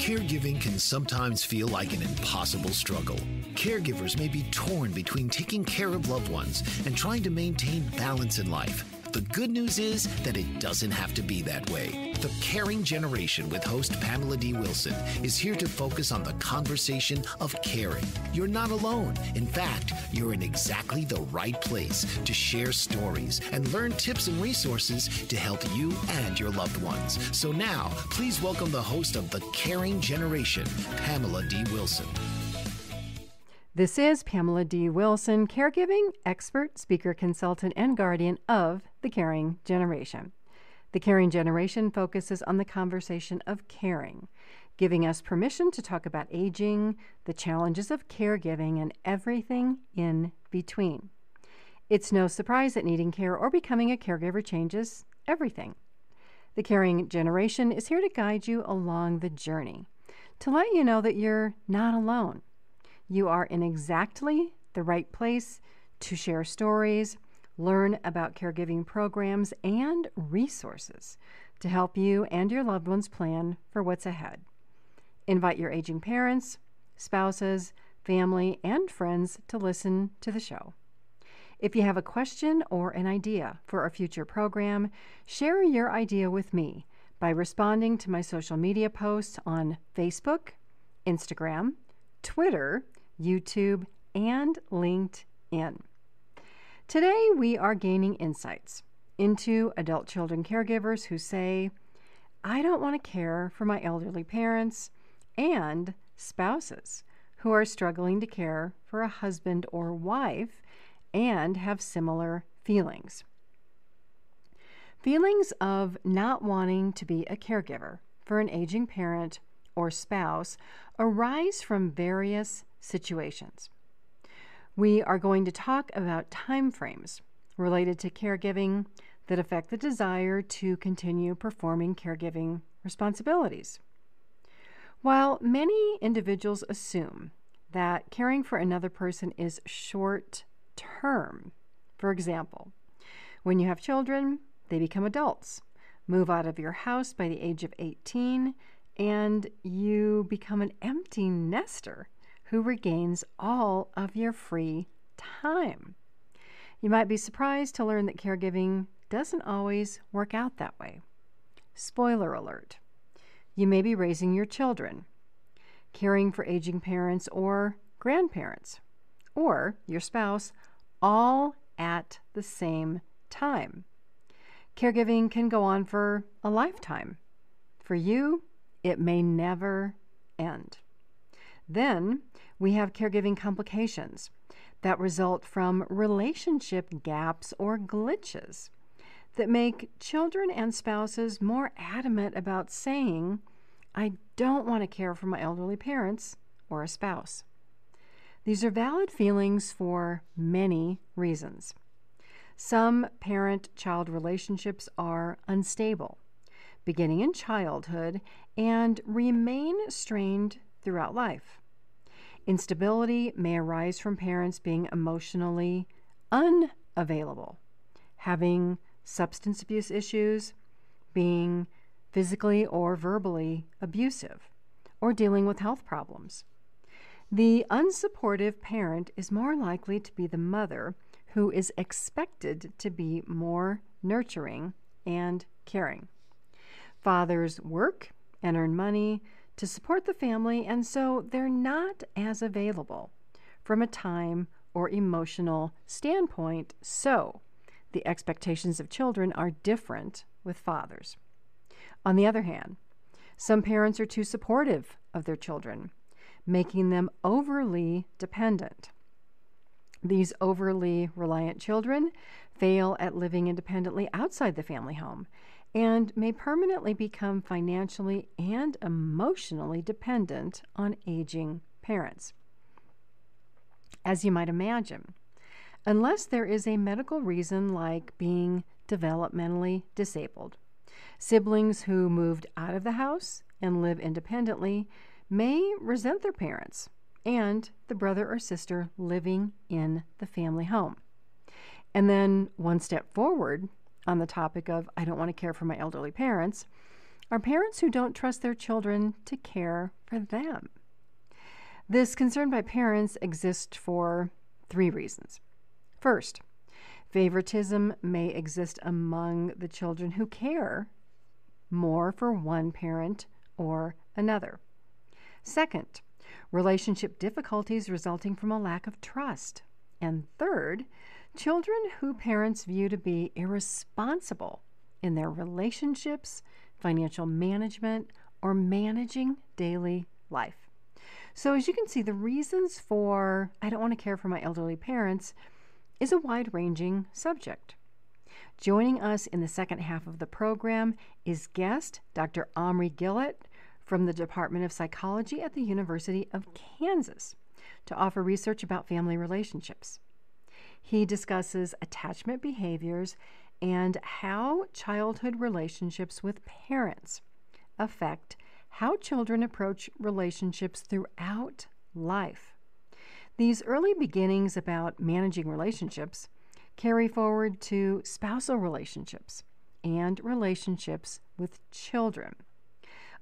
Caregiving can sometimes feel like an impossible struggle. Caregivers may be torn between taking care of loved ones and trying to maintain balance in life. The good news is that it doesn't have to be that way. The Caring Generation with host Pamela D. Wilson is here to focus on the conversation of caring. You're not alone. In fact, you're in exactly the right place to share stories and learn tips and resources to help you and your loved ones. So now, please welcome the host of The Caring Generation, Pamela D. Wilson. This is Pamela D. Wilson, caregiving expert, speaker, consultant, and guardian of the caring generation. The caring generation focuses on the conversation of caring, giving us permission to talk about aging, the challenges of caregiving, and everything in between. It's no surprise that needing care or becoming a caregiver changes everything. The caring generation is here to guide you along the journey, to let you know that you're not alone you are in exactly the right place to share stories, learn about caregiving programs, and resources to help you and your loved ones plan for what's ahead. Invite your aging parents, spouses, family, and friends to listen to the show. If you have a question or an idea for a future program, share your idea with me by responding to my social media posts on Facebook, Instagram, Twitter, YouTube, and LinkedIn. Today, we are gaining insights into adult children caregivers who say, I don't want to care for my elderly parents, and spouses who are struggling to care for a husband or wife and have similar feelings. Feelings of not wanting to be a caregiver for an aging parent or spouse arise from various situations. We are going to talk about time frames related to caregiving that affect the desire to continue performing caregiving responsibilities. While many individuals assume that caring for another person is short term, for example, when you have children, they become adults, move out of your house by the age of 18, and you become an empty nester who regains all of your free time. You might be surprised to learn that caregiving doesn't always work out that way. Spoiler alert you may be raising your children, caring for aging parents or grandparents, or your spouse, all at the same time. Caregiving can go on for a lifetime. For you, it may never end. Then we have caregiving complications that result from relationship gaps or glitches that make children and spouses more adamant about saying, I don't want to care for my elderly parents or a spouse. These are valid feelings for many reasons. Some parent child relationships are unstable, beginning in childhood, and remain strained throughout life. Instability may arise from parents being emotionally unavailable, having substance abuse issues, being physically or verbally abusive, or dealing with health problems. The unsupportive parent is more likely to be the mother who is expected to be more nurturing and caring. Fathers work and earn money to support the family, and so they're not as available from a time or emotional standpoint. So, the expectations of children are different with fathers. On the other hand, some parents are too supportive of their children, making them overly dependent. These overly reliant children fail at living independently outside the family home and may permanently become financially and emotionally dependent on aging parents. As you might imagine, unless there is a medical reason like being developmentally disabled, siblings who moved out of the house and live independently may resent their parents and the brother or sister living in the family home. And then one step forward on the topic of I don't want to care for my elderly parents, are parents who don't trust their children to care for them. This concern by parents exists for three reasons. First, favoritism may exist among the children who care more for one parent or another. Second, relationship difficulties resulting from a lack of trust. And third, children who parents view to be irresponsible in their relationships, financial management, or managing daily life. So, as you can see, the reasons for I don't want to care for my elderly parents is a wide ranging subject. Joining us in the second half of the program is guest Dr. Omri Gillath from the Department of Psychology at the University of Kansas to offer research about family relationships. He discusses attachment behaviors and how childhood relationships with parents affect how children approach relationships throughout life. These early beginnings about managing relationships carry forward to spousal relationships and relationships with children.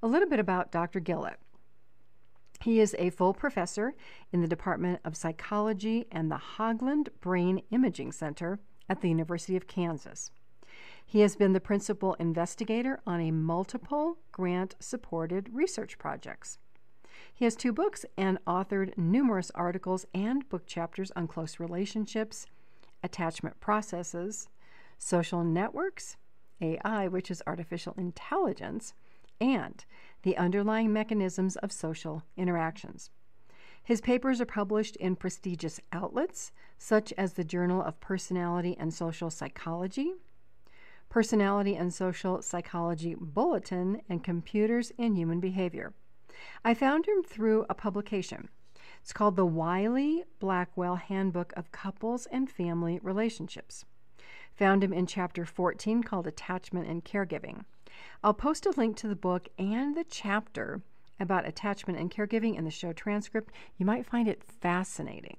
A little bit about Dr. Gillath. He is a full professor in the Department of Psychology and the Hoglund Brain Imaging Center at the University of Kansas. He has been the principal investigator on a multiple grant supported research projects. He has two books and authored numerous articles and book chapters on close relationships, attachment processes, social networks, AI, which is artificial intelligence, and the underlying mechanisms of social interactions. His papers are published in prestigious outlets such as the Journal of Personality and Social Psychology, Personality and Social Psychology Bulletin, and Computers and Human Behavior. I found him through a publication. It's called the Wiley Blackwell Handbook of Couples and Family Relationships. Found him in chapter 14 called Attachment and Caregiving. I'll post a link to the book and the chapter about attachment and caregiving in the show transcript. You might find it fascinating.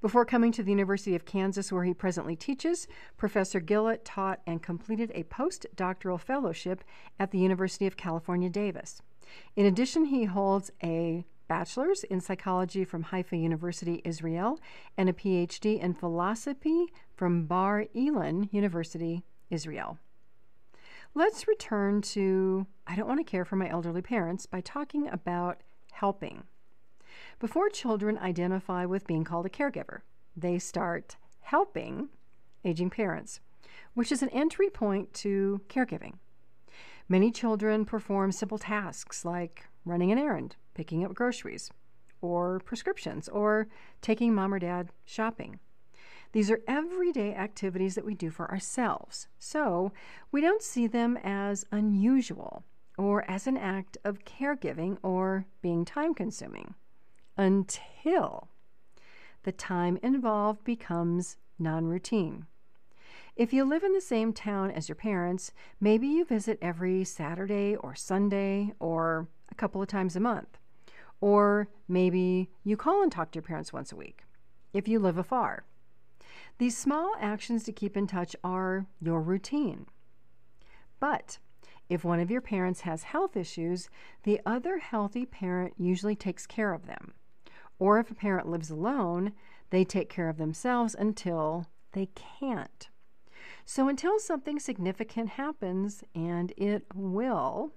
Before coming to the University of Kansas, where he presently teaches, Professor Gillath taught and completed a postdoctoral fellowship at the University of California, Davis. In addition, he holds a bachelor's in psychology from Haifa University, Israel, and a PhD in philosophy from Bar Ilan University, Israel. Let's return to I don't want to care for my elderly parents by talking about helping. Before children identify with being called a caregiver, they start helping aging parents, which is an entry point to caregiving. Many children perform simple tasks like running an errand, picking up groceries, or prescriptions, or taking mom or dad shopping. These are everyday activities that we do for ourselves, so we don't see them as unusual or as an act of caregiving or being time consuming until the time involved becomes non routine. If you live in the same town as your parents, maybe you visit every Saturday or Sunday or a couple of times a month. Or maybe you call and talk to your parents once a week if you live afar. These small actions to keep in touch are your routine. But if one of your parents has health issues, the other healthy parent usually takes care of them. Or if a parent lives alone, they take care of themselves until they can't. So, until something significant happens, and it will,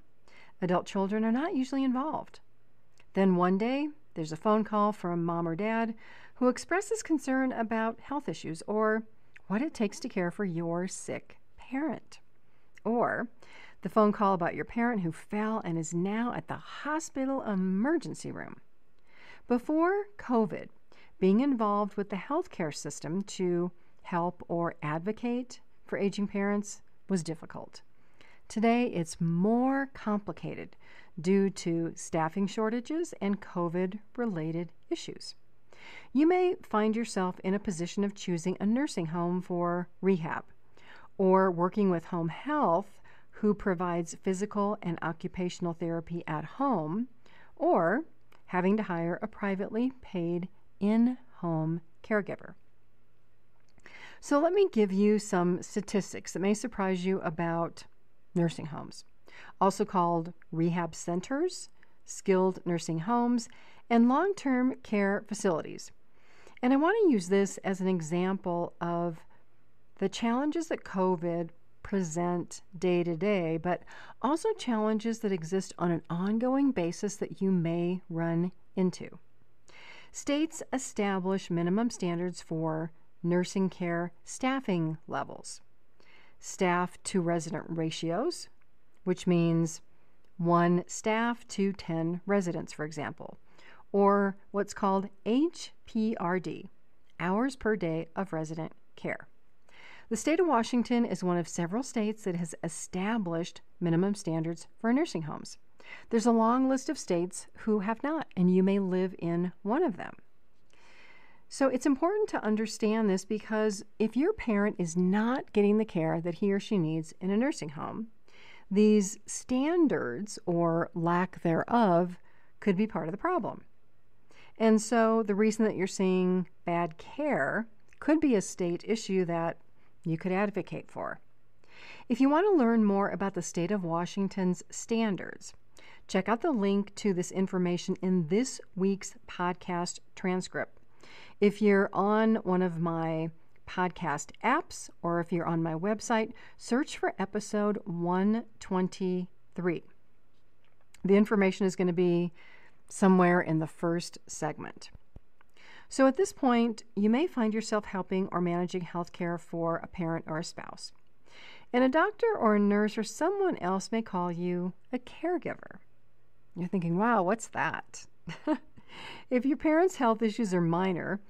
adult children are not usually involved. Then one day, there's a phone call from mom or dad who expresses concern about health issues or what it takes to care for your sick parent. Or the phone call about your parent who fell and is now at the hospital emergency room. Before COVID, being involved with the healthcare system to help or advocate for aging parents was difficult. Today, it's more complicated due to staffing shortages and COVID related issues. You may find yourself in a position of choosing a nursing home for rehab or working with home health, who provides physical and occupational therapy at home, or having to hire a privately paid in home caregiver. So, let me give you some statistics that may surprise you about nursing homes. also called rehab centers, skilled nursing homes, and long term care facilities. And I want to use this as an example of the challenges that COVID present day to day, but also challenges that exist on an ongoing basis that you may run into. States establish minimum standards for nursing care staffing levels, staff to resident ratios, which means one staff to 10 residents, for example, or what's called HPRD, hours per day of resident care. The state of Washington is one of several states that has established minimum standards for nursing homes. There's a long list of states who have not, and you may live in one of them. So it's important to understand this because if your parent is not getting the care that he or she needs in a nursing home, these standards or lack thereof could be part of the problem. And so the reason that you're seeing bad care could be a state issue that you could advocate for. If you want to learn more about the state of Washington's standards, check out the link to this information in this week's podcast transcript. If you're on one of my podcast apps or if you're on my website, search for episode 123. The information is going to be somewhere in the first segment. So at this point, you may find yourself helping or managing health care for a parent or a spouse. And a doctor or a nurse or someone else may call you a caregiver. You're thinking, wow, what's that? if your parents' health issues are minor,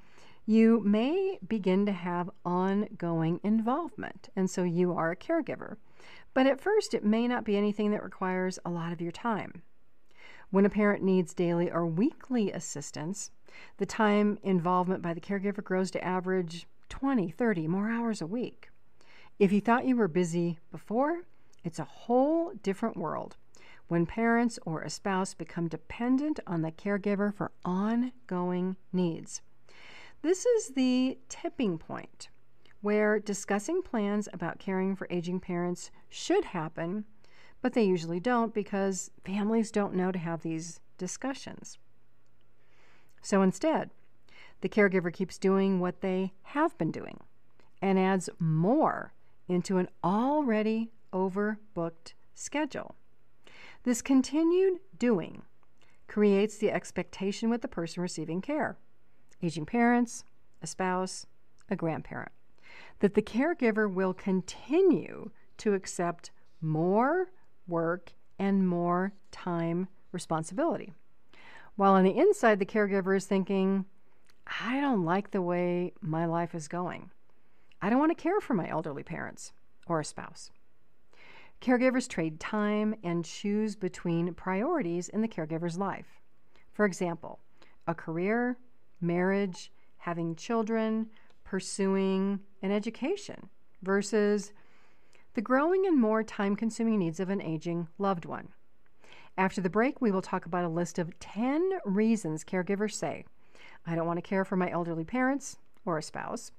you may begin to have ongoing involvement, and so you are a caregiver. But at first, it may not be anything that requires a lot of your time. When a parent needs daily or weekly assistance, the time involvement by the caregiver grows to average 20, 30 more hours a week. If you thought you were busy before, it's a whole different world when parents or a spouse become dependent on the caregiver for ongoing needs. This is the tipping point where discussing plans about caring for aging parents should happen, but they usually don't because families don't know to have these discussions. So instead, the caregiver keeps doing what they have been doing and adds more into an already overbooked schedule. This continued doing creates the expectation with the person receiving care aging parents, a spouse, a grandparent, that the caregiver will continue to accept more work and more time responsibility. While on the inside, the caregiver is thinking, I don't like the way my life is going. I don't want to care for my elderly parents or a spouse. Caregivers trade time and choose between priorities in the caregiver's life. For example, a career, marriage, having children, pursuing an education, versus the growing and more time consuming needs of an aging loved one. After the break, we will talk about a list of 10 reasons caregivers say, I don't want to care for my elderly parents or a spouse,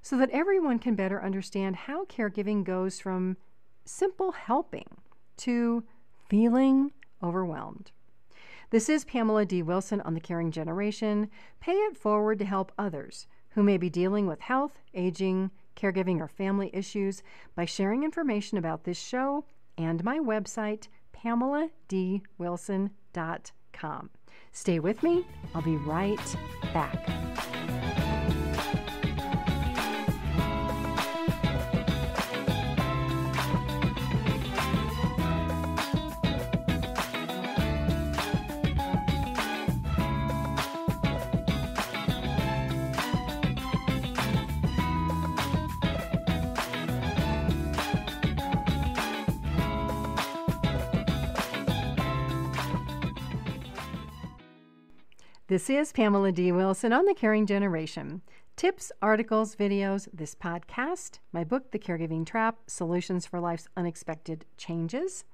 so that everyone can better understand how caregiving goes from simple helping to feeling overwhelmed. This is Pamela D. Wilson on The Caring Generation. Pay it forward to help others who may be dealing with health, aging, caregiving, or family issues by sharing information about this show and my website, pameladwilson.com. Stay with me. I'll be right back. This is Pamela D. Wilson on The Caring Generation. Tips, articles, videos, this podcast, my book, The Caregiving Trap Solutions for Life's Unexpected Changes,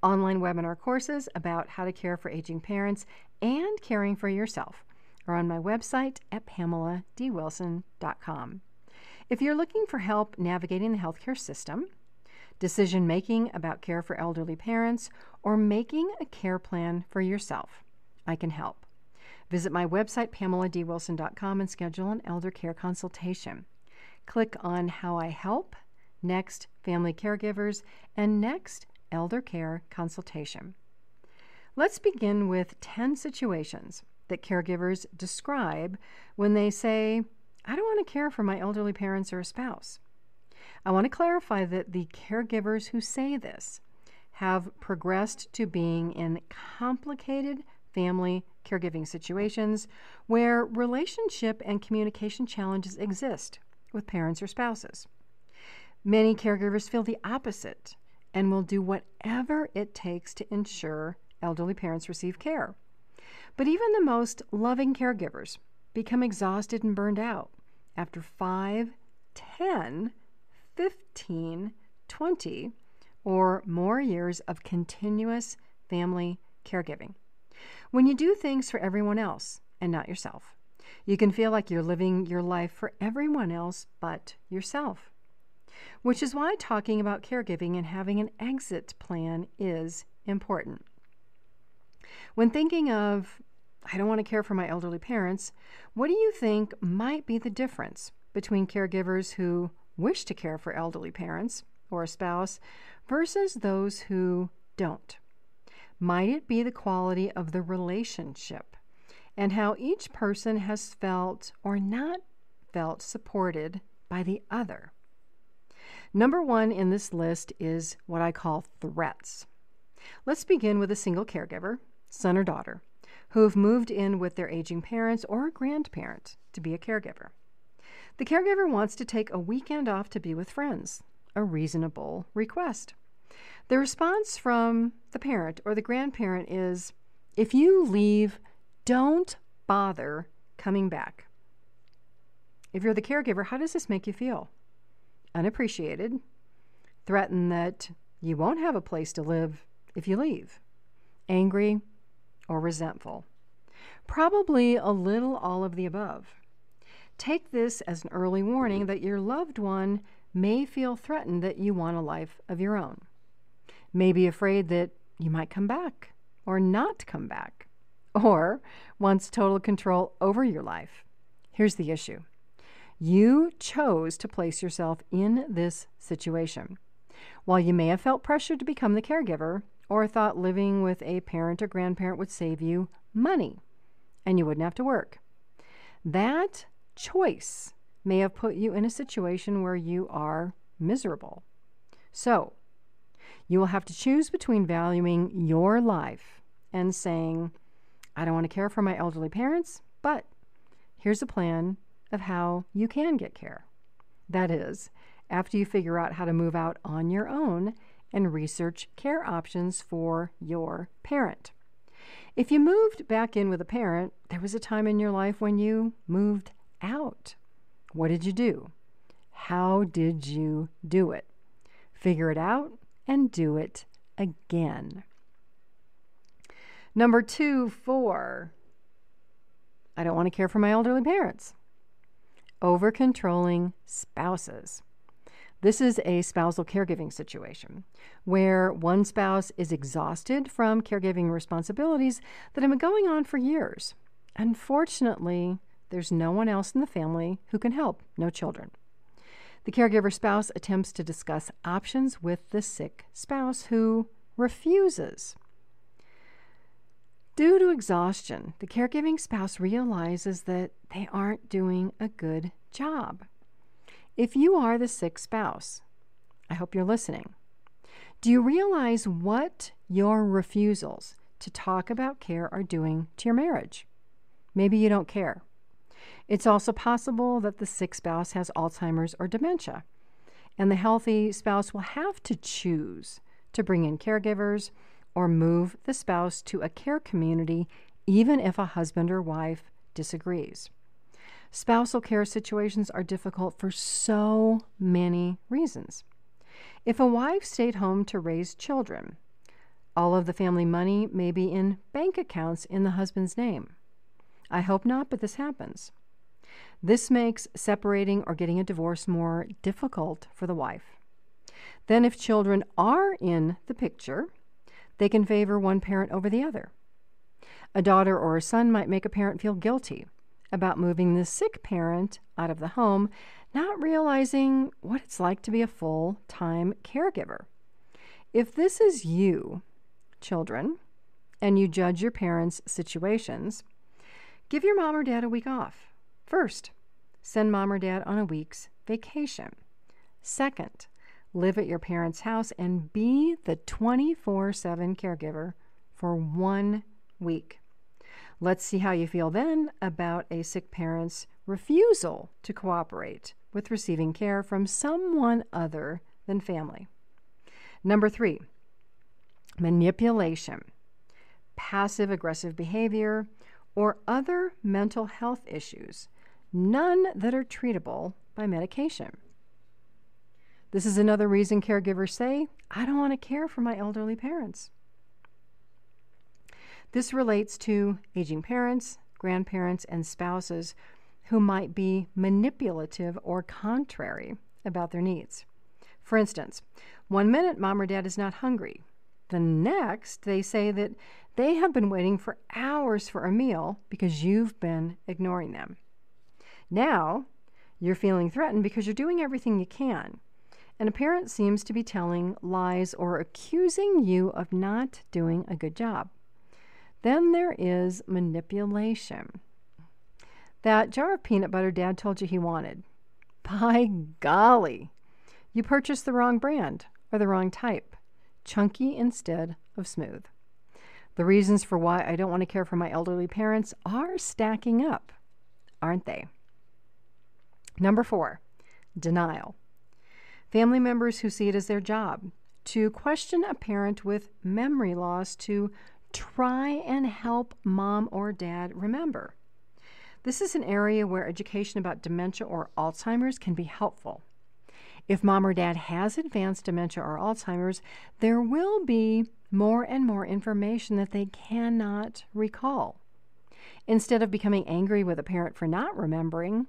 online webinar courses about how to care for aging parents and caring for yourself are on my website at pameladwilson.com. If you're looking for help navigating the healthcare system, decision making about care for elderly parents, or making a care plan for yourself. I can help. Visit my website, pameladwilson.com, and schedule an elder care consultation. Click on How I Help, next Family Caregivers, and next Elder Care Consultation. Let's begin with 10 situations that caregivers describe when they say, I don't want to care for my elderly parents or a spouse. I want to clarify that the caregivers who say this have progressed to being in complicated family caregiving situations where relationship and communication challenges exist with parents or spouses. Many caregivers feel the opposite and will do whatever it takes to ensure elderly parents receive care. But even the most loving caregivers become exhausted and burned out after 5, 10, 15, 20, or more years of continuous family caregiving. When you do things for everyone else and not yourself, you can feel like you're living your life for everyone else but yourself. Which is why talking about caregiving and having an exit plan is important. When thinking of, I don't want to care for my elderly parents, what do you think might be the difference between caregivers who wish to care for elderly parents or a spouse versus those who don't? Might it be the quality of the relationship and how each person has felt or not felt supported by the other? Number one in this list is what I call threats. Let's begin with a single caregiver, son or daughter, who have moved in with their aging parents or a grandparent to be a caregiver. The caregiver wants to take a weekend off to be with friends, a reasonable request. The response from the parent or the grandparent is if you leave, don't bother coming back. If you're the caregiver, how does this make you feel? Unappreciated, threatened that you won't have a place to live if you leave, angry, or resentful. Probably a little all of the above. Take this as an early warning that your loved one may feel threatened that you want a life of your own, may be afraid that you might come back or not come back, or wants total control over your life. Here's the issue you chose to place yourself in this situation. While you may have felt pressured to become the caregiver, or thought living with a parent or grandparent would save you money and you wouldn't have to work. That choice may have put you in a situation where you are miserable. So, you will have to choose between valuing your life and saying, I don't want to care for my elderly parents, but here's a plan of how you can get care. That is, after you figure out how to move out on your own and research care options for your parent. If you moved back in with a parent, there was a time in your life when you moved out. What did you do? How did you do it? Figure it out and do it again. Number two, four. I don't want to care for my elderly parents. Over controlling spouses. This is a spousal caregiving situation where one spouse is exhausted from caregiving responsibilities that have been going on for years. Unfortunately, there's no one else in the family who can help, no children. The caregiver spouse attempts to discuss options with the sick spouse who refuses. Due to exhaustion, the caregiving spouse realizes that they aren't doing a good job. If you are the sick spouse, I hope you're listening. Do you realize what your refusals to talk about care are doing to your marriage? Maybe you don't care. It's also possible that the sick spouse has Alzheimer's or dementia, and the healthy spouse will have to choose to bring in caregivers or move the spouse to a care community, even if a husband or wife disagrees. Spousal care situations are difficult for so many reasons. If a wife stayed home to raise children, all of the family money may be in bank accounts in the husband's name. I hope not, but this happens. This makes separating or getting a divorce more difficult for the wife. Then, if children are in the picture, they can favor one parent over the other. A daughter or a son might make a parent feel guilty about moving the sick parent out of the home, not realizing what it's like to be a full time caregiver. If this is you, children, and you judge your parents' situations, give your mom or dad a week off. First, send mom or dad on a week's vacation. Second, live at your parents' house and be the 24 7 caregiver for one week. Let's see how you feel then about a sick parent's refusal to cooperate with receiving care from someone other than family. Number three, manipulation, passive aggressive behavior, or other mental health issues, none that are treatable by medication. This is another reason caregivers say, I don't want to care for my elderly parents. This relates to aging parents, grandparents, and spouses who might be manipulative or contrary about their needs. For instance, one minute mom or dad is not hungry. The next, they say that they have been waiting for hours for a meal because you've been ignoring them. Now, you're feeling threatened because you're doing everything you can. And a parent seems to be telling lies or accusing you of not doing a good job. Then there is manipulation. That jar of peanut butter dad told you he wanted. By golly, you purchased the wrong brand or the wrong type, chunky instead of smooth. The reasons for why I don't want to care for my elderly parents are stacking up, aren't they? Number four, denial. Family members who see it as their job to question a parent with memory loss to try and help mom or dad remember. This is an area where education about dementia or Alzheimer's can be helpful. If mom or dad has advanced dementia or Alzheimer's, there will be more and more information that they cannot recall. Instead of becoming angry with a parent for not remembering,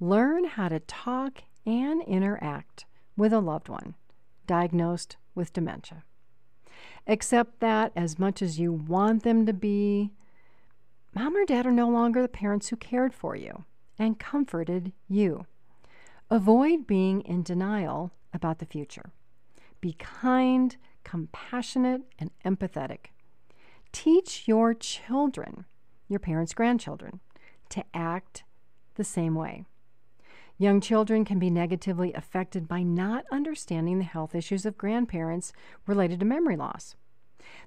learn how to talk and interact with a loved one diagnosed with dementia. Accept that as much as you want them to be, mom or dad are no longer the parents who cared for you and comforted you. Avoid being in denial about the future. Be kind, compassionate, and empathetic. Teach your children, your parents' grandchildren, to act the same way. Young children can be negatively affected by not understanding the health issues of grandparents related to memory loss.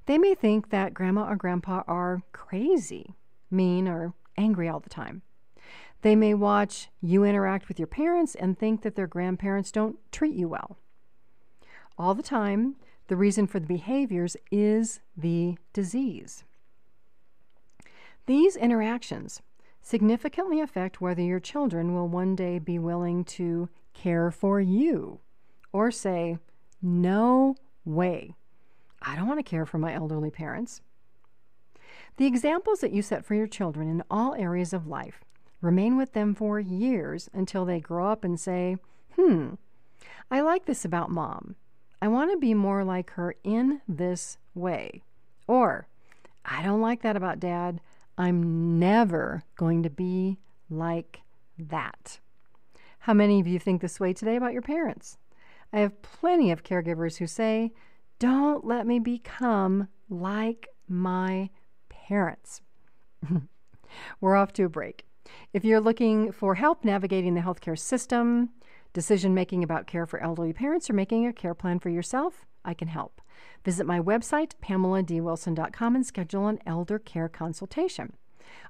They may think that grandma or grandpa are crazy, mean, or angry all the time. They may watch you interact with your parents and think that their grandparents don't treat you well. All the time, the reason for the behaviors is the disease. These interactions significantly affect whether your children will one day be willing to care for you or say, No way, I don't want to care for my elderly parents. The examples that you set for your children in all areas of life remain with them for years until they grow up and say, Hmm, I like this about mom. I want to be more like her in this way. Or, I don't like that about dad. I'm never going to be like that. How many of you think this way today about your parents? I have plenty of caregivers who say, Don't let me become like my parents. We're off to a break. If you're looking for help navigating the healthcare system, decision making about care for elderly parents, or making a care plan for yourself, I can help. Visit my website, pameladwilson.com, and schedule an elder care consultation.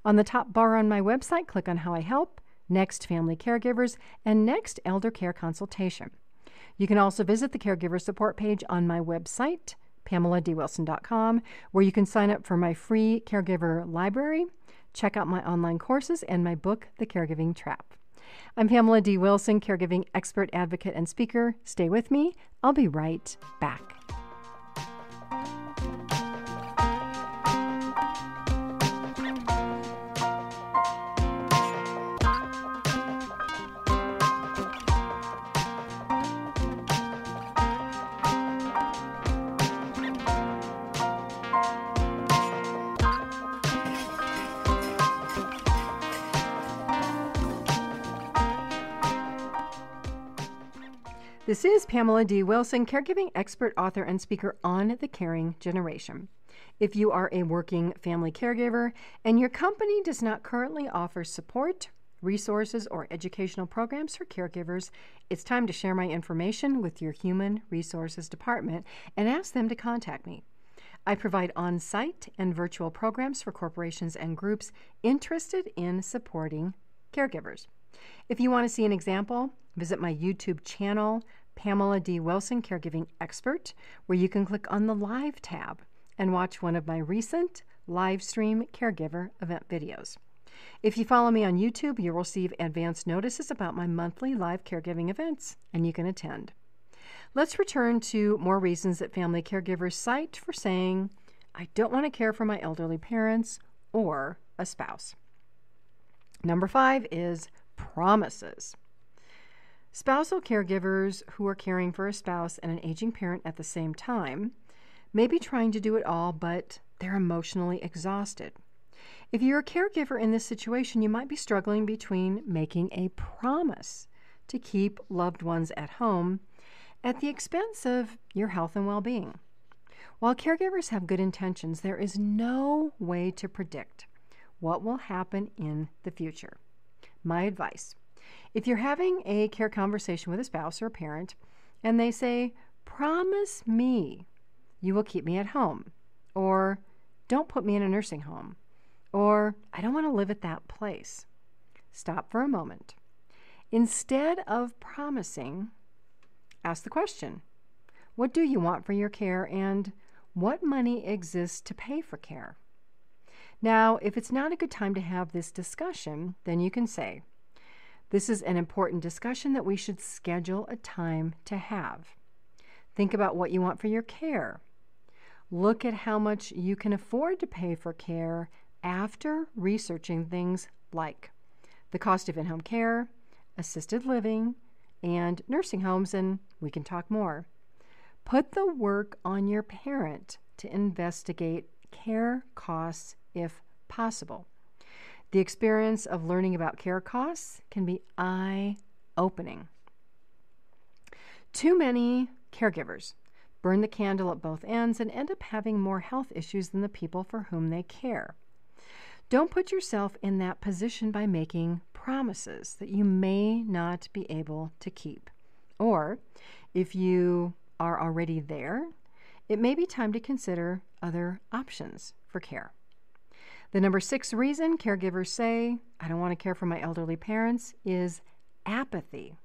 On the top bar on my website, click on How I Help, Next Family Caregivers, and Next Elder Care Consultation. You can also visit the caregiver support page on my website, pameladwilson.com, where you can sign up for my free caregiver library, check out my online courses, and my book, The Caregiving Trap. I'm Pamela D. Wilson, caregiving expert, advocate, and speaker. Stay with me. I'll be right back. This is Pamela D. Wilson, caregiving expert, author, and speaker on the caring generation. If you are a working family caregiver and your company does not currently offer support, resources, or educational programs for caregivers, it's time to share my information with your Human Resources Department and ask them to contact me. I provide on site and virtual programs for corporations and groups interested in supporting caregivers. If you want to see an example, visit my YouTube channel, Pamela D. Wilson Caregiving Expert, where you can click on the Live tab and watch one of my recent live stream caregiver event videos. If you follow me on YouTube, you'll receive advance notices about my monthly live caregiving events, and you can attend. Let's return to more reasons that family caregivers cite for saying, I don't want to care for my elderly parents or a spouse. Number five is promises. Spousal caregivers who are caring for a spouse and an aging parent at the same time may be trying to do it all, but they're emotionally exhausted. If you're a caregiver in this situation, you might be struggling between making a promise to keep loved ones at home at the expense of your health and well being. While caregivers have good intentions, there is no way to predict what will happen in the future. My advice if you're having a care conversation with a spouse or a parent and they say, Promise me you will keep me at home, or Don't put me in a nursing home, or I don't want to live at that place, stop for a moment. Instead of promising, ask the question What do you want for your care, and what money exists to pay for care? Now, if it's not a good time to have this discussion, then you can say, This is an important discussion that we should schedule a time to have. Think about what you want for your care. Look at how much you can afford to pay for care after researching things like the cost of in home care, assisted living, and nursing homes, and we can talk more. Put the work on your parent to investigate care costs if possible. The experience of learning about care costs can be eye opening. Too many caregivers burn the candle at both ends and end up having more health issues than the people for whom they care. Don't put yourself in that position by making promises that you may not be able to keep. Or, if you are already there, it may be time to consider other options for care. The number six reason caregivers say, I don't want to care for my elderly parents, is apathy.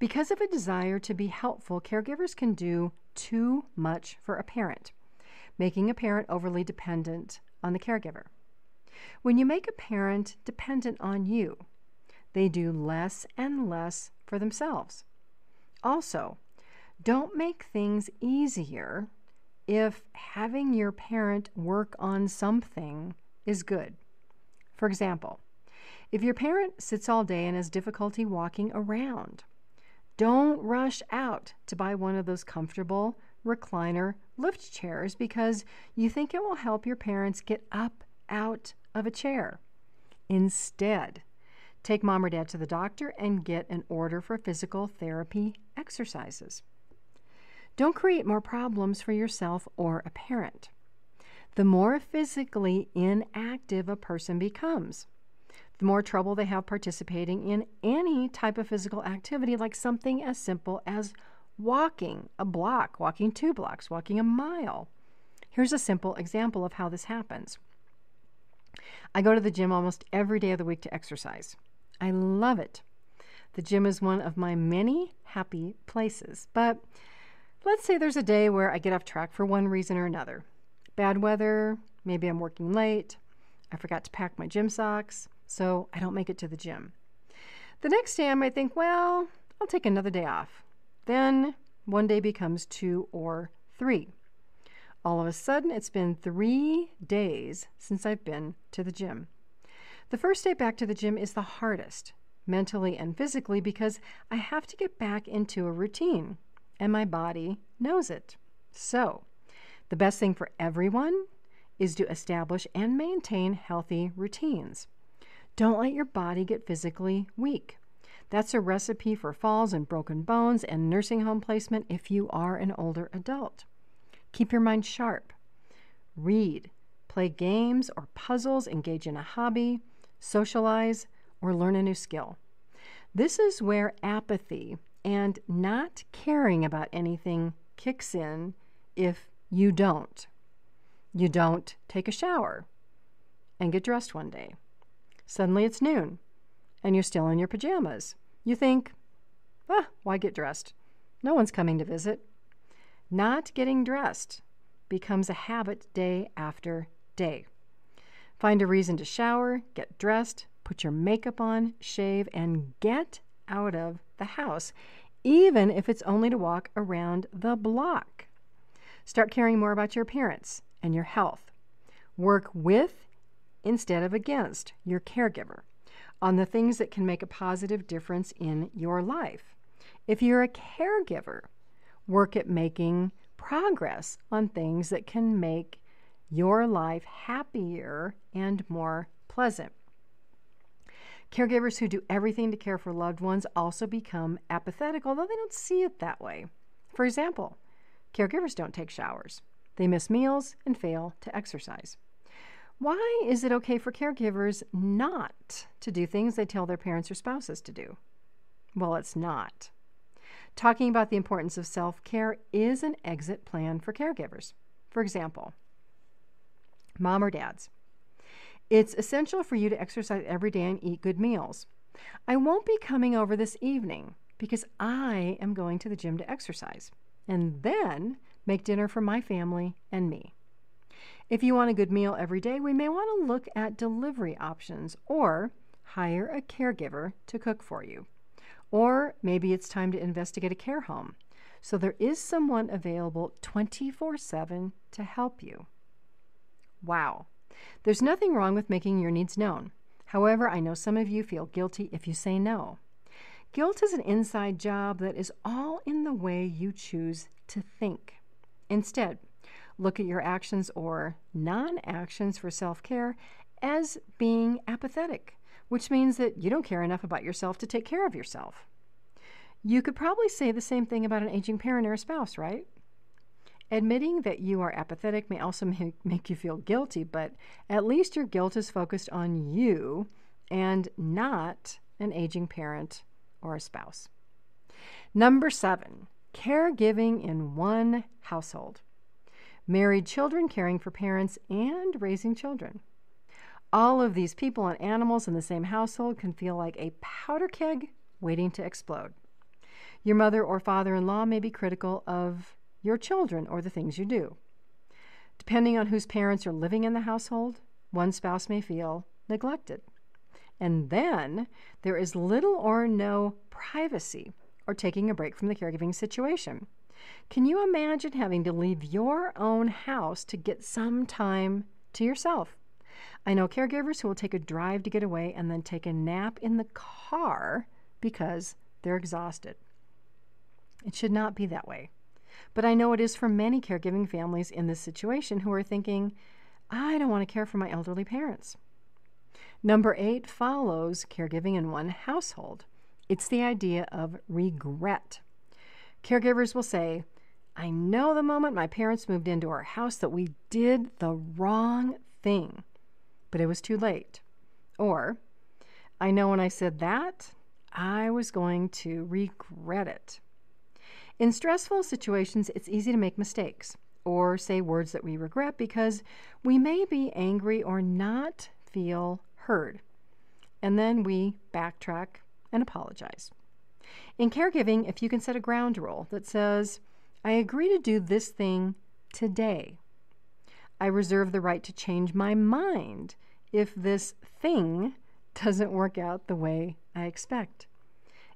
Because of a desire to be helpful, caregivers can do too much for a parent, making a parent overly dependent on the caregiver. When you make a parent dependent on you, they do less and less for themselves. Also, don't make things easier if having your parent work on something is good. For example, if your parent sits all day and has difficulty walking around, don't rush out to buy one of those comfortable recliner lift chairs because you think it will help your parents get up out of a chair. Instead, take mom or dad to the doctor and get an order for physical therapy exercises. Don't create more problems for yourself or a parent. The more physically inactive a person becomes, the more trouble they have participating in any type of physical activity, like something as simple as walking a block, walking two blocks, walking a mile. Here's a simple example of how this happens. I go to the gym almost every day of the week to exercise. I love it. The gym is one of my many happy places. But let's say there's a day where I get off track for one reason or another bad weather, maybe I'm working late, I forgot to pack my gym socks, so I don't make it to the gym. The next day I might think, well, I'll take another day off. Then one day becomes two or three. All of a sudden, it's been three days since I've been to the gym. The first day back to the gym is the hardest, mentally and physically, because I have to get back into a routine, and my body knows it. So, the best thing for everyone is to establish and maintain healthy routines. Don't let your body get physically weak. That's a recipe for falls and broken bones and nursing home placement if you are an older adult. Keep your mind sharp. Read, play games or puzzles, engage in a hobby, socialize, or learn a new skill. This is where apathy and not caring about anything kicks in if you don't. You don't take a shower and get dressed one day. Suddenly it's noon and you're still in your pajamas. You think, ah, why get dressed? No one's coming to visit. Not getting dressed becomes a habit day after day. Find a reason to shower, get dressed, put your makeup on, shave, and get out of the house, even if it's only to walk around the block. Start caring more about your appearance and your health. Work with instead of against your caregiver on the things that can make a positive difference in your life. If you're a caregiver, work at making progress on things that can make your life happier and more pleasant. Caregivers who do everything to care for loved ones also become apathetic, although they don't see it that way. For example, caregivers don't take showers, they miss meals and fail to exercise. Why is it okay for caregivers not to do things they tell their parents or spouses to do? Well, it's not. Talking about the importance of self care is an exit plan for caregivers. For example, mom or dads, it's essential for you to exercise every day and eat good meals. I won't be coming over this evening because I am going to the gym to exercise and then make dinner for my family and me. If you want a good meal every day, we may want to look at delivery options or hire a caregiver to cook for you. Or maybe it's time to investigate a care home. So there is someone available 24 7 to help you. Wow. There's nothing wrong with making your needs known. However, I know some of you feel guilty if you say no. Guilt is an inside job that is all in the way you choose to think. Instead, look at your actions or non actions for self care as being apathetic, which means that you don't care enough about yourself to take care of yourself. You could probably say the same thing about an aging parent or a spouse, right? Admitting that you are apathetic may also make, make you feel guilty, but at least your guilt is focused on you and not an aging parent or a spouse. Number seven, caregiving in one household married children caring for parents, and raising children. All of these people and animals in the same household can feel like a powder keg waiting to explode. Your mother or father in law may be critical of your children or the things you do. Depending on whose parents are living in the household, one spouse may feel neglected. And then there is little or no privacy or taking a break from the caregiving situation. Can you imagine having to leave your own house to get some time to yourself? I know caregivers who will take a drive to get away and then take a nap in the car because they're exhausted. It should not be that way. But I know it is for many caregiving families in this situation who are thinking, I don't want to care for my elderly parents. Number eight follows caregiving in one household. It's the idea of regret. Caregivers will say, I know the moment my parents moved into our house that we did the wrong thing, but it was too late. Or, I know when I said that, I was going to regret it. In stressful situations, it's easy to make mistakes or say words that we regret because we may be angry or not feel heard. And then we backtrack and apologize. In caregiving, if you can set a ground rule that says, I agree to do this thing today, I reserve the right to change my mind if this thing doesn't work out the way I expect.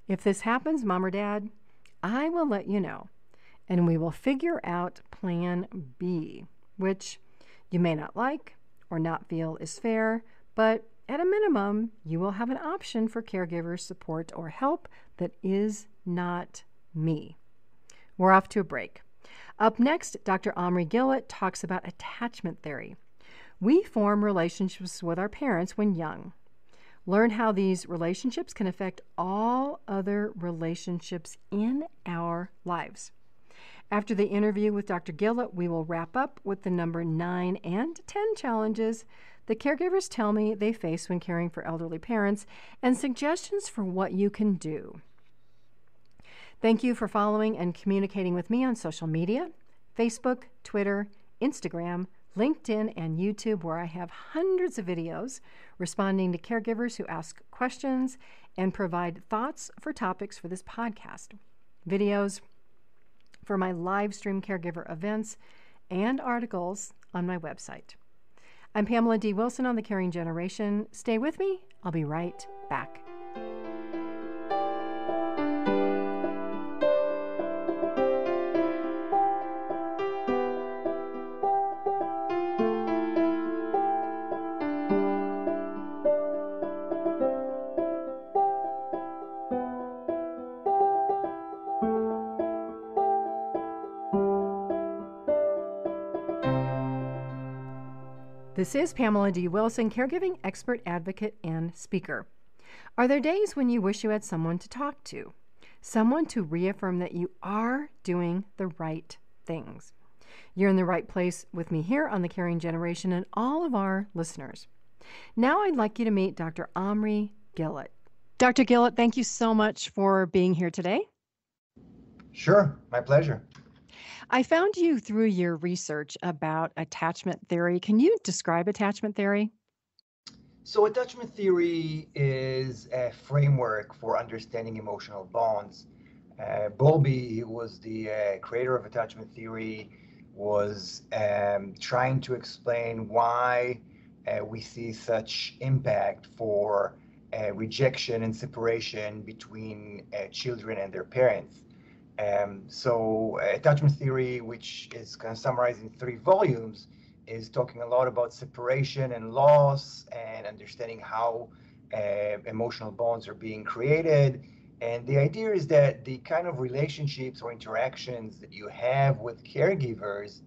If this happens, mom or dad, I will let you know, and we will figure out plan B, which you may not like or not feel is fair, but at a minimum, you will have an option for caregiver support or help that is not me. We're off to a break. Up next, Dr. Omri Gillath talks about attachment theory. We form relationships with our parents when young. Learn how these relationships can affect all other relationships in our lives. After the interview with Dr. Gillath, we will wrap up with the number 9 and 10 challenges the caregivers tell me they face when caring for elderly parents and suggestions for what you can do. Thank you for following and communicating with me on social media Facebook, Twitter, Instagram, LinkedIn, and YouTube, where I have hundreds of videos responding to caregivers who ask questions and provide thoughts for topics for this podcast. Videos for my live stream caregiver events and articles on my website. I'm Pamela D. Wilson on The Caring Generation. Stay with me, I'll be right back. This is Pamela D. Wilson, caregiving expert, advocate, and speaker. Are there days when you wish you had someone to talk to? Someone to reaffirm that you are doing the right things. You're in the right place with me here on The Caring Generation and all of our listeners. Now I'd like you to meet Dr. Omri Gillath. Dr. Gillath, thank you so much for being here today. Sure, my pleasure. I found you through your research about attachment theory. Can you describe attachment theory? So, attachment theory is a framework for understanding emotional bonds. Uh, Bowlby, who was the uh, creator of attachment theory, was um, trying to explain why uh, we see such impact for uh, rejection and separation between uh, children and their parents. Um, so uh, attachment theory, which is kind of summarized in three volumes, is talking a lot about separation and loss and understanding how uh, emotional bonds are being created. And the idea is that the kind of relationships or interactions that you have with caregivers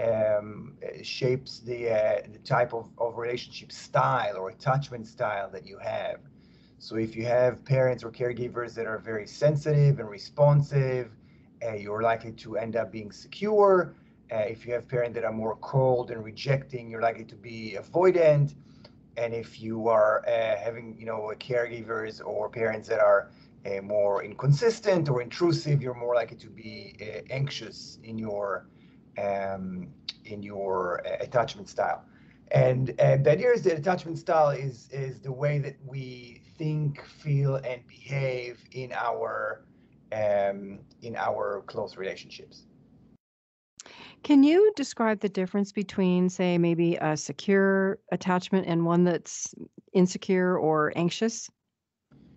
um, shapes the, uh, the type of, of relationship style or attachment style that you have. So if you have parents or caregivers that are very sensitive and responsive, uh, you're likely to end up being secure. Uh, if you have parents that are more cold and rejecting, you're likely to be avoidant. And if you are uh, having, you know, caregivers or parents that are uh, more inconsistent or intrusive, you're more likely to be uh, anxious in your um, in your uh, attachment style. And the idea is that attachment style is is the way that we think, feel, and behave in our um, in our close relationships. Can you describe the difference between, say, maybe a secure attachment and one that's insecure or anxious?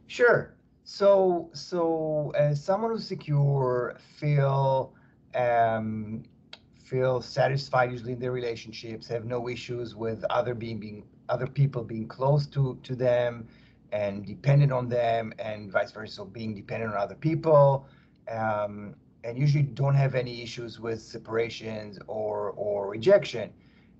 Sure. So, so uh, someone who's secure feel um, feel satisfied usually in their relationships, have no issues with other being being other people being close to to them, and dependent on them and vice versa. So being dependent on other people, um, and usually don't have any issues with separations or or rejection.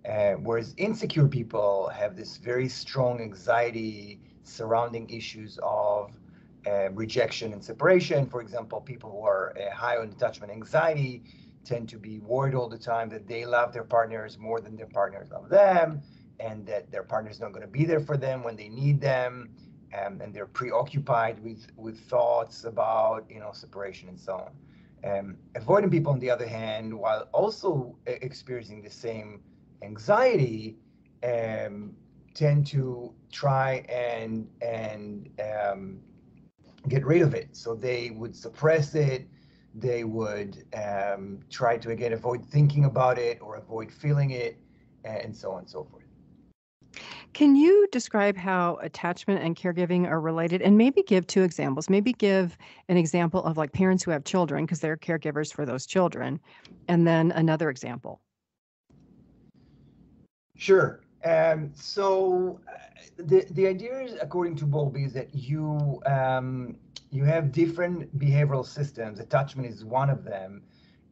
Uh, whereas insecure people have this very strong anxiety surrounding issues of uh, rejection and separation. For example, people who are uh, high on attachment anxiety tend to be worried all the time that they love their partners more than their partners love them, and that their partner's not going to be there for them when they need them um, and they're preoccupied with with thoughts about you know separation and so on. Um, avoidant people, on the other hand, while also experiencing the same anxiety, um, tend to try and and um, get rid of it. So they would suppress it. They would um, try to again avoid thinking about it or avoid feeling it, and so on and so forth. Can you describe how attachment and caregiving are related and maybe give two examples? Maybe give an example of like parents who have children because they're caregivers for those children, and then another example. Sure. Um, so uh, the the idea is, according to Bowlby, is that you um, you have different behavioral systems. Attachment is one of them,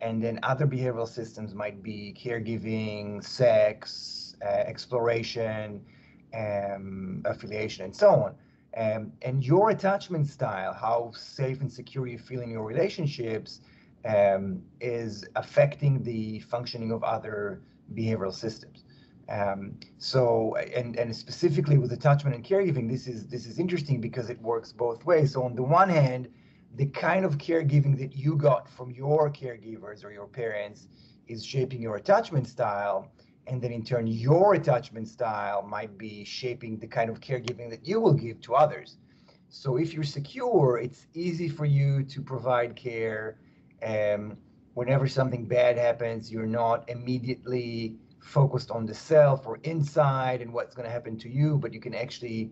and then other behavioral systems might be caregiving, sex, uh, exploration, um, affiliation, and so on. Um, and your attachment style, how safe and secure you feel in your relationships, um, is affecting the functioning of other behavioral systems. Um, so, and and specifically with attachment and caregiving, this is this is interesting because it works both ways. So on the one hand, the kind of caregiving that you got from your caregivers or your parents is shaping your attachment style, and then in turn, your attachment style might be shaping the kind of caregiving that you will give to others. So if you're secure, it's easy for you to provide care. Um, whenever something bad happens, you're not immediately focused on the self or inside and what's going to happen to you, but you can actually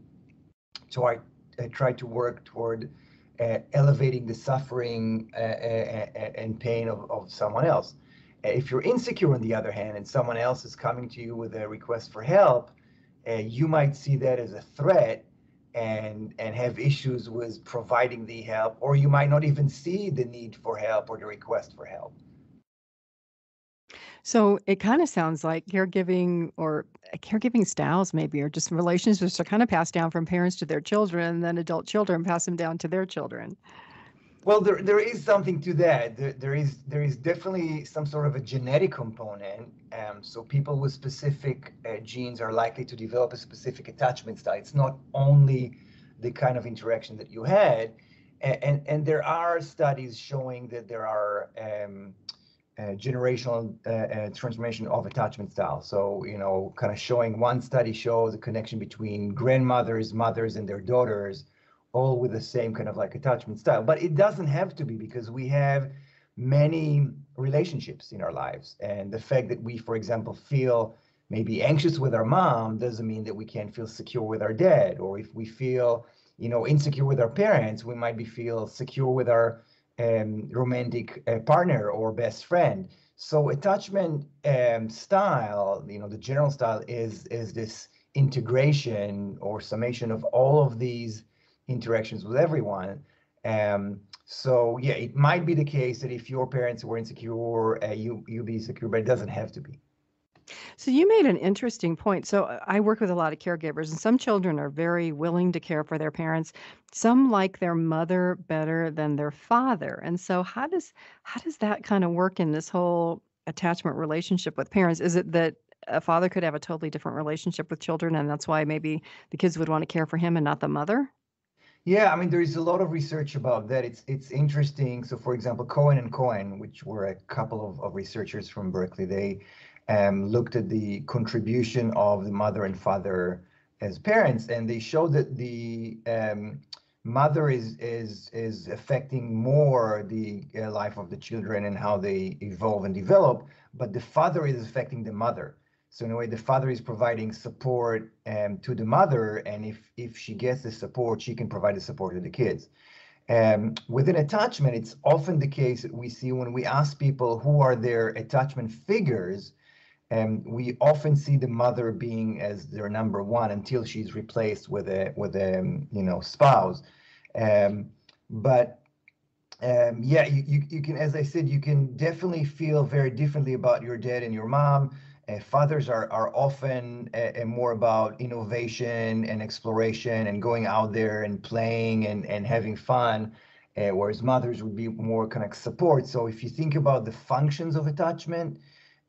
try, uh, try to work toward uh, elevating the suffering uh, uh, uh and pain of, of someone else. Uh, if you're insecure, on the other hand, and someone else is coming to you with a request for help, you might see that as a threat and and have issues with providing the help, or you might not even see the need for help or the request for help. So it kind of sounds like caregiving or uh, caregiving styles, maybe, or just relationships are kind of passed down from parents to their children, then adult children pass them down to their children. Well, there, there is something to that. There, there is there is definitely some sort of a genetic component. Um, so people with specific uh, genes are likely to develop a specific attachment style. It's not only the kind of interaction that you had, and and, and there are studies showing that there are um, uh, generational uh, uh, transformation of attachment style. So, you know, kind of showing one study shows a connection between grandmothers, mothers, and their daughters, all with the same kind of like attachment style. But it doesn't have to be because we have many relationships in our lives. And the fact that we, for example, feel maybe anxious with our mom doesn't mean that we can't feel secure with our dad. Or if we feel, you know, insecure with our parents, we might be feel secure with our um, romantic uh, partner or best friend. So attachment um, style, you know, the general style is is this integration or summation of all of these interactions with everyone. Um, so yeah, it might be the case that if your parents were insecure, uh, you you be secure, but it doesn't have to be. So you made an interesting point. So uh, I work with a lot of caregivers, and some children are very willing to care for their parents. Some like their mother better than their father. And so how does how does that kind of work in this whole attachment relationship with parents? Is it that a father could have a totally different relationship with children, and that's why maybe the kids would want to care for him and not the mother? Yeah, I mean, there is a lot of research about that. It's it's interesting. So, for example, Cowan and Cowan, which were a couple of, of researchers from Berkeley, they um, looked at the contribution of the mother and father as parents, and they showed that the um, mother is is is affecting more the uh, life of the children and how they evolve and develop, but the father is affecting the mother. So in a way, the father is providing support um, to the mother, and if if she gets the support, she can provide the support to the kids. Um, within attachment, it's often the case that we see when we ask people who are their attachment figures, and we often see the mother being as their number one until she's replaced with a with a um, you know spouse um, but um, yeah you, you, you can as i said you can definitely feel very differently about your dad and your mom uh, fathers are are often uh, more about innovation and exploration and going out there and playing and and having fun uh, whereas mothers would be more kind of support so if you think about the functions of attachment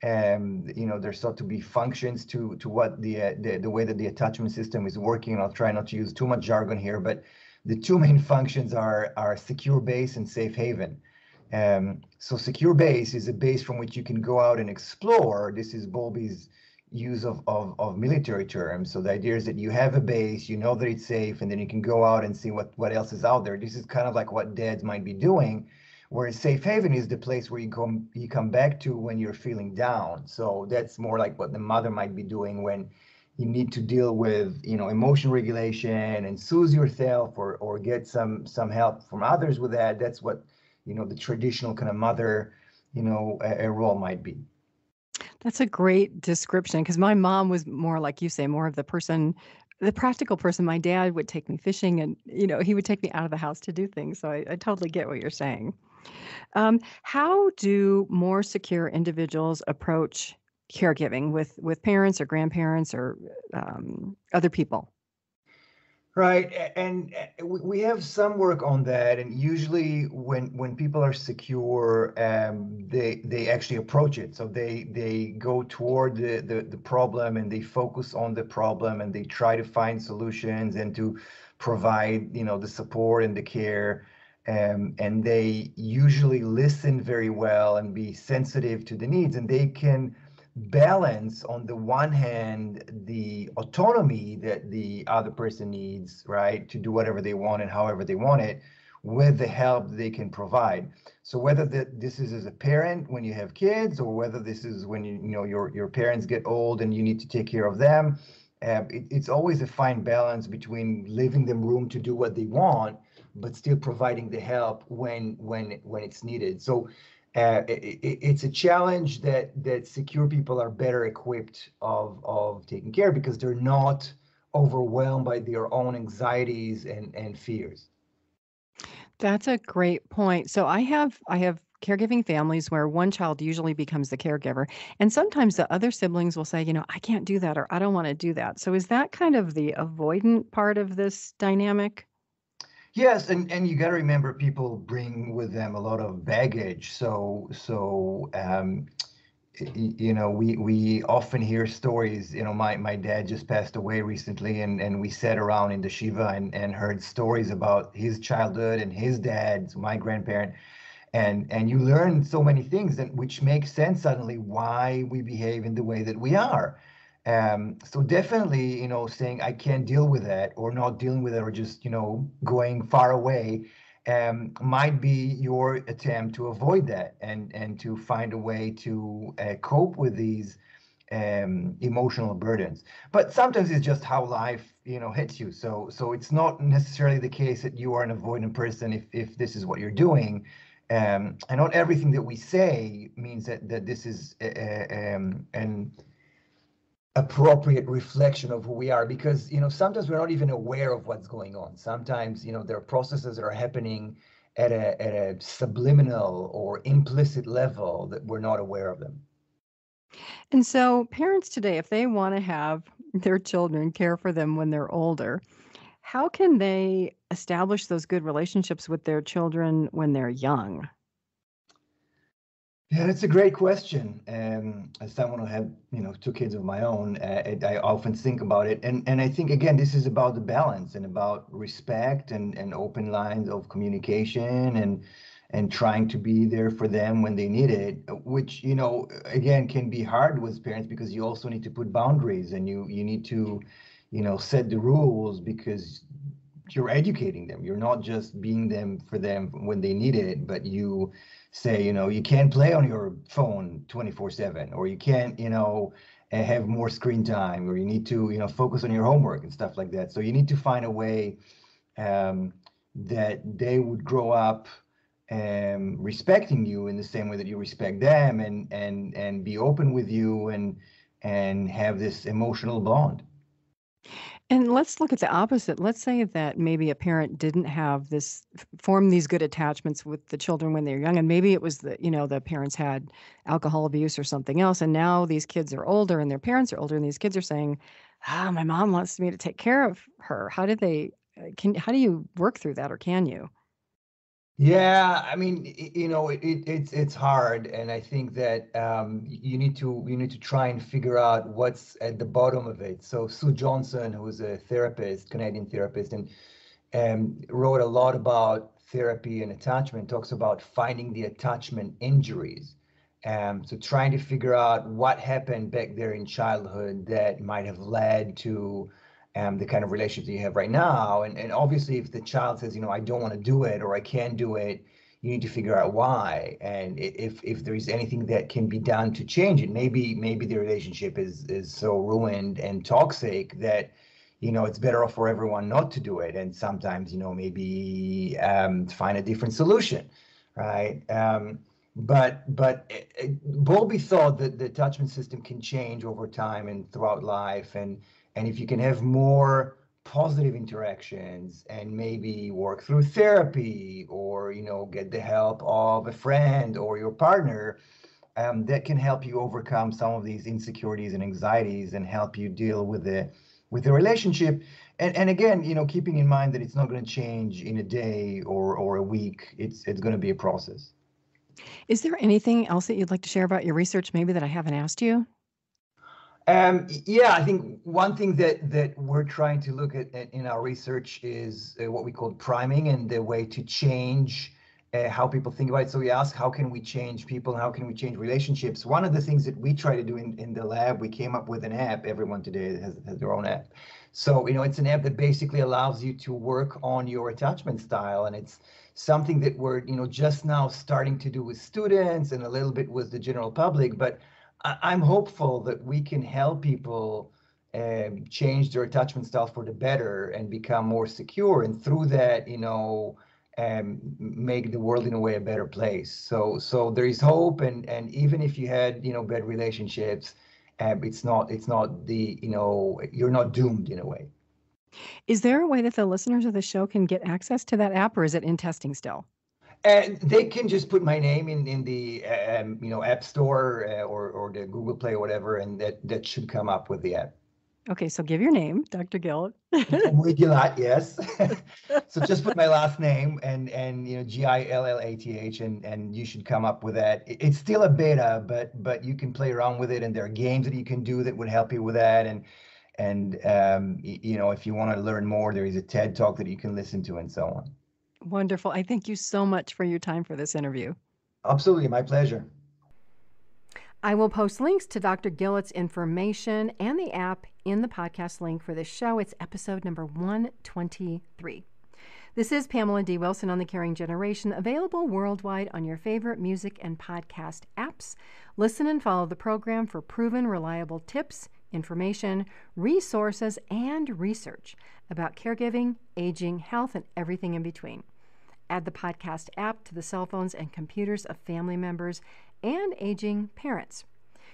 um, you know, there's thought to be functions to to what the, the the way that the attachment system is working. And I'll try not to use too much jargon here, but the two main functions are are secure base and safe haven. Um, so secure base is a base from which you can go out and explore. This is Bowlby's use of, of, of military terms. So the idea is that you have a base, you know that it's safe, and then you can go out and see what, what else is out there. This is kind of like what dads might be doing Whereas safe haven is the place where you come you come back to when you're feeling down. So that's more like what the mother might be doing when you need to deal with you know emotion regulation and soothe yourself or or get some some help from others with that. That's what you know the traditional kind of mother you know a, a role might be. That's a great description because my mom was more like you say, more of the person the practical person, my dad would take me fishing and, you know, he would take me out of the house to do things. So I, I totally get what you're saying. Um, how do more secure individuals approach caregiving with with parents or grandparents or um, other people? Right, and we have some work on that, and usually when when people are secure, um, they they actually approach it. So they they go toward the, the the problem and they focus on the problem and they try to find solutions and to provide you know the support and the care, um, and they usually listen very well and be sensitive to the needs, and they can balance on the one hand the autonomy that the other person needs right to do whatever they want and however they want it with the help they can provide. So whether that this is as a parent when you have kids or whether this is when you you know your your parents get old and you need to take care of them uh, it, it's always a fine balance between leaving them room to do what they want but still providing the help when when when it's needed. So uh, it, it's a challenge that that secure people are better equipped of of taking care because they're not overwhelmed by their own anxieties and and fears. That's a great point. So I have I have caregiving families where one child usually becomes the caregiver and sometimes the other siblings will say, you know, I can't do that or I don't want to do that. So is that kind of the avoidant part of this dynamic? Yes, and and you got to remember people bring with them a lot of baggage. So so um, you know we we often hear stories. You know, my my dad just passed away recently, and and we sat around in the shiva and and heard stories about his childhood and his dad's, my grandparent. And and you learn so many things, and which makes sense suddenly why we behave in the way that we are. Um, so definitely, you know, saying I can't deal with that or not dealing with it or just, you know, going far away um, might be your attempt to avoid that and, and to find a way to uh, cope with these um, emotional burdens. But sometimes it's just how life, you know, hits you. So so it's not necessarily the case that you are an avoidant person if, if this is what you're doing. Um, and not everything that we say means that, that this is uh, uh um, an appropriate reflection of who we are because you know sometimes we're not even aware of what's going on. Sometimes you know there are processes that are happening at a at a subliminal or implicit level that we're not aware of them. And so parents today if they want to have their children care for them when they're older how can they establish those good relationships with their children when they're young yeah, that's a great question. Um, as someone who had, you know, two kids of my own, uh, I often think about it, and and I think again, this is about the balance and about respect and and open lines of communication and and trying to be there for them when they need it, which you know, again, can be hard with parents because you also need to put boundaries and you you need to, you know, set the rules because you're educating them. You're not just being them for them when they need it, but you say, you know, you can't play on your phone 24 7, or you can't, you know, have more screen time, or you need to, you know, focus on your homework and stuff like that. So you need to find a way um, that they would grow up um, respecting you in the same way that you respect them and and and be open with you and and have this emotional bond and let's look at the opposite. Let's say that maybe a parent didn't have this form these good attachments with the children when they're young and maybe it was the you know the parents had alcohol abuse or something else and now these kids are older and their parents are older and these kids are saying, "Ah, my mom wants me to take care of her." How do they uh, can how do you work through that or can you? Yeah, I mean, you know, it, it, it's it's hard, and I think that um, you need to you need to try and figure out what's at the bottom of it. So Sue Johnson, who's a therapist, Canadian therapist, and um, wrote a lot about therapy and attachment. Talks about finding the attachment injuries. Um, so trying to figure out what happened back there in childhood that might have led to um, the kind of relationship you have right now. And, and obviously, if the child says, you know, I don't want to do it or I can't do it, you need to figure out why. And if if there is anything that can be done to change it, maybe maybe the relationship is is so ruined and toxic that you know it's better off for everyone not to do it. And sometimes you know maybe um, find a different solution, right? Um, but but uh, Bowlby thought that the attachment system can change over time and throughout life and and if you can have more positive interactions and maybe work through therapy or you know get the help of a friend or your partner um, that can help you overcome some of these insecurities and anxieties and help you deal with the with the relationship. And, and again, you know, keeping in mind that it's not going to change in a day or, or a week. It's it's going to be a process. Is there anything else that you'd like to share about your research, maybe that I haven't asked you? Um, yeah, I think one thing that that we're trying to look at in our research is uh, what we call priming and the way to change uh, how people think about it. So we ask, how can we change people? How can we change relationships? One of the things that we try to do in, in the lab, we came up with an app. Everyone today has, has their own app. So, you know, it's an app that basically allows you to work on your attachment style. And it's something that we're, you know, just now starting to do with students and a little bit with the general public. But I, am hopeful that we can help people um, change their attachment style for the better and become more secure. And through that, you know, um, make the world in a way a better place. So so there is hope, and and even if you had you know bad relationships, um, it's not it's not the you know you're not doomed in a way. Is there a way that the listeners of the show can get access to that app, or is it in testing still? And they can just put my name in in the um, you know App Store uh, or or the Google Play or whatever, and that that should come up with the app. Okay, so give your name, Dr. Gillath. Gillath, yes. so just put my last name and and you know G I L L A T H and and you should come up with that. It's still a beta, but but you can play around with it, and there are games that you can do that would help you with that. And and um, you know if you want to learn more, there is a TED talk that you can listen to, and so on. Wonderful. I thank you so much for your time for this interview. Absolutely, my pleasure. I will post links to Dr. Gillath's information and the app in the podcast link for this show. It's episode number 123. This is Pamela D. Wilson on The Caring Generation, available worldwide on your favorite music and podcast apps. Listen and follow the program for proven, reliable tips, information, resources, and research about caregiving, aging, health, and everything in between. Add the podcast app to the cell phones and computers of family members and aging parents.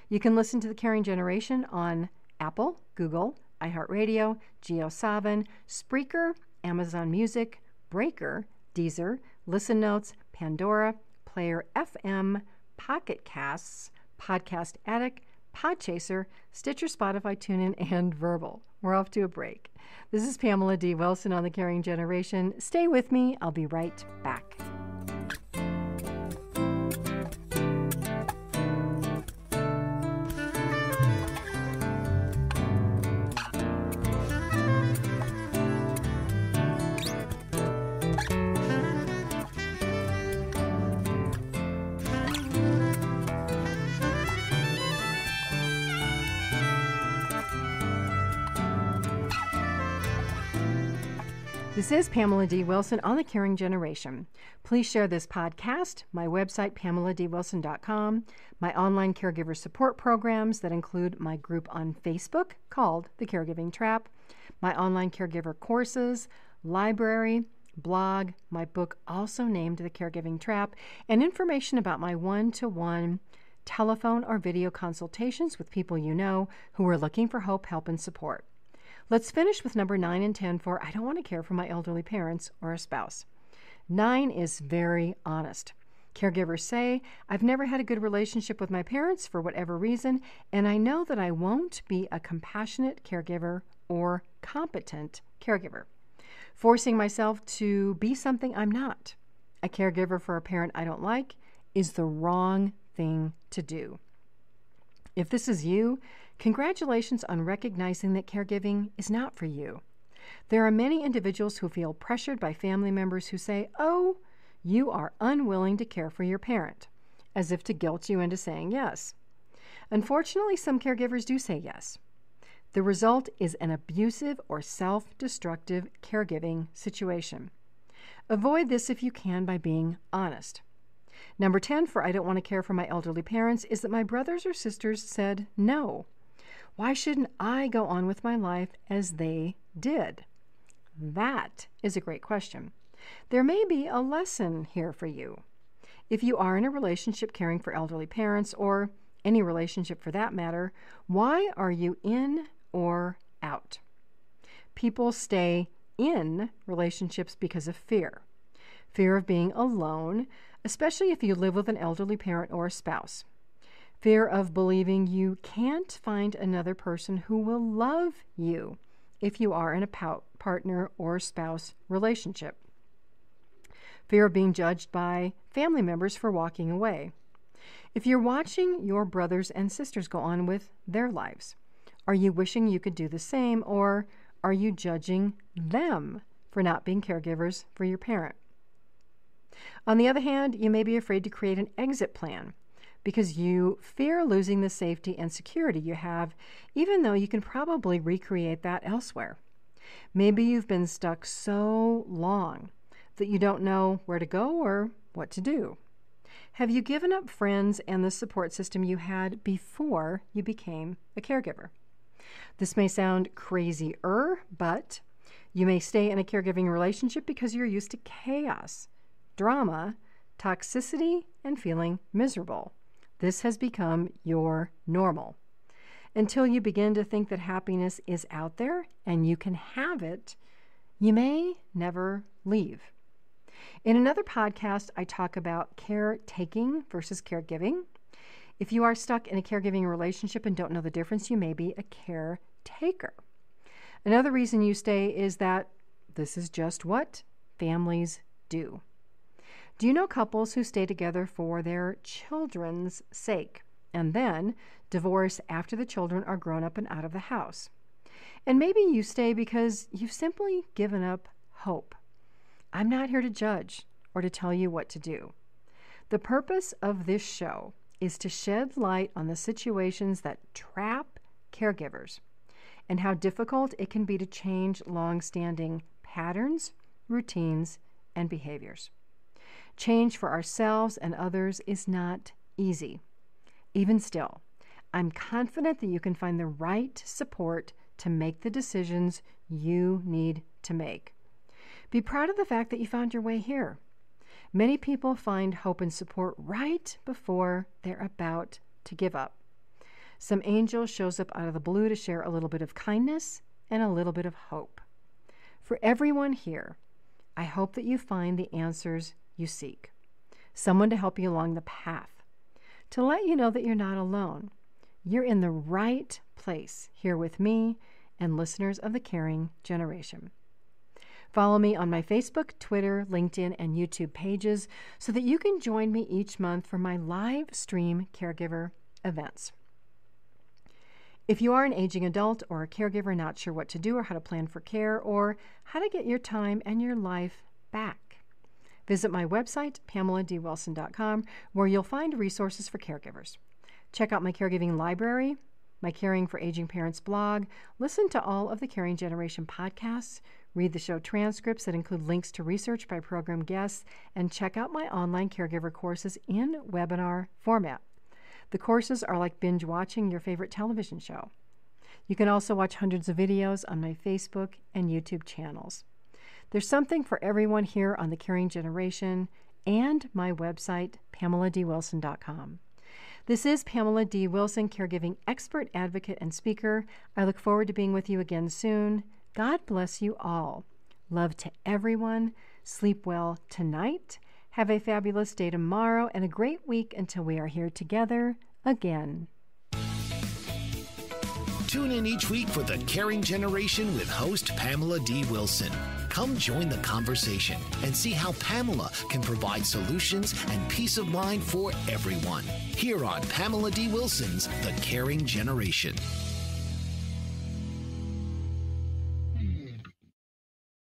You can listen to The Caring Generation on Apple, Google, iHeartRadio, JioSaavn, Spreaker, Amazon Music, Breaker, Deezer, Listen Notes, Pandora, Player FM, Pocket Casts, Podcast Addict, Podchaser, Stitcher, Spotify, TuneIn, and Vurbl. We're off to a break. This is Pamela D. Wilson on The Caring Generation. Stay with me. I'll be right back. This is Pamela D. Wilson on The Caring Generation. Please share this podcast, my website, pameladwilson.com, my online caregiver support programs that include my group on Facebook called The Caregiving Trap, my online caregiver courses, library, blog, my book also named The Caregiving Trap, and information about my one to one telephone or video consultations with people you know who are looking for hope, help, and support. Let's finish with number nine and 10 for I don't want to care for my elderly parents or a spouse. Nine is very honest. Caregivers say, I've never had a good relationship with my parents for whatever reason, and I know that I won't be a compassionate caregiver or competent caregiver. Forcing myself to be something I'm not, a caregiver for a parent I don't like, is the wrong thing to do. If this is you, Congratulations on recognizing that caregiving is not for you. There are many individuals who feel pressured by family members who say, Oh, you are unwilling to care for your parent, as if to guilt you into saying yes. Unfortunately, some caregivers do say yes. The result is an abusive or self destructive caregiving situation. Avoid this if you can by being honest. Number 10 for I don't want to care for my elderly parents is that my brothers or sisters said no. Why shouldn't I go on with my life as they did? That is a great question. There may be a lesson here for you. If you are in a relationship caring for elderly parents, or any relationship for that matter, why are you in or out? People stay in relationships because of fear fear of being alone, especially if you live with an elderly parent or a spouse fear of believing you can't find another person who will love you if you are in a partner or spouse relationship. Fear of being judged by family members for walking away. If you're watching your brothers and sisters go on with their lives, are you wishing you could do the same or are you judging them for not being caregivers for your parent? On the other hand, you may be afraid to create an exit plan because you fear losing the safety and security you have, even though you can probably recreate that elsewhere. Maybe you've been stuck so long that you don't know where to go or what to do. Have you given up friends and the support system you had before you became a caregiver? This may sound crazy-er, but you may stay in a caregiving relationship because you're used to chaos, drama, toxicity, and feeling miserable. This has become your normal. Until you begin to think that happiness is out there and you can have it, you may never leave. In another podcast, I talk about caretaking versus caregiving. If you are stuck in a caregiving relationship and don't know the difference, you may be a caretaker. Another reason you stay is that this is just what families do. Do you know couples who stay together for their children's sake and then divorce after the children are grown up and out of the house? And maybe you stay because you've simply given up hope. I'm not here to judge or to tell you what to do. The purpose of this show is to shed light on the situations that trap caregivers and how difficult it can be to change long standing patterns, routines, and behaviors. Change for ourselves and others is not easy. Even still, I'm confident that you can find the right support to make the decisions you need to make. Be proud of the fact that you found your way here. Many people find hope and support right before they're about to give up. Some angel shows up out of the blue to share a little bit of kindness and a little bit of hope. For everyone here, I hope that you find the answers you seek, someone to help you along the path, to let you know that you're not alone. You're in the right place here with me and listeners of the Caring Generation. Follow me on my Facebook, Twitter, LinkedIn, and YouTube pages so that you can join me each month for my live stream caregiver events. If you are an aging adult or a caregiver not sure what to do or how to plan for care or how to get your time and your life back, Visit my website, pameladwilson.com, where you'll find resources for caregivers. Check out my caregiving library, my Caring for Aging Parents blog, listen to all of the Caring Generation podcasts, read the show transcripts that include links to research by program guests, and check out my online caregiver courses in webinar format. The courses are like binge watching your favorite television show. You can also watch hundreds of videos on my Facebook and YouTube channels. There's something for everyone here on the Caring Generation and my website, pameladwilson.com. This is Pamela D. Wilson, caregiving expert, advocate, and speaker. I look forward to being with you again soon. God bless you all. Love to everyone. Sleep well tonight. Have a fabulous day tomorrow and a great week until we are here together again. Tune in each week for The Caring Generation with host Pamela D. Wilson. Come join the conversation and see how Pamela can provide solutions and peace of mind for everyone. Here on Pamela D. Wilson's The Caring Generation.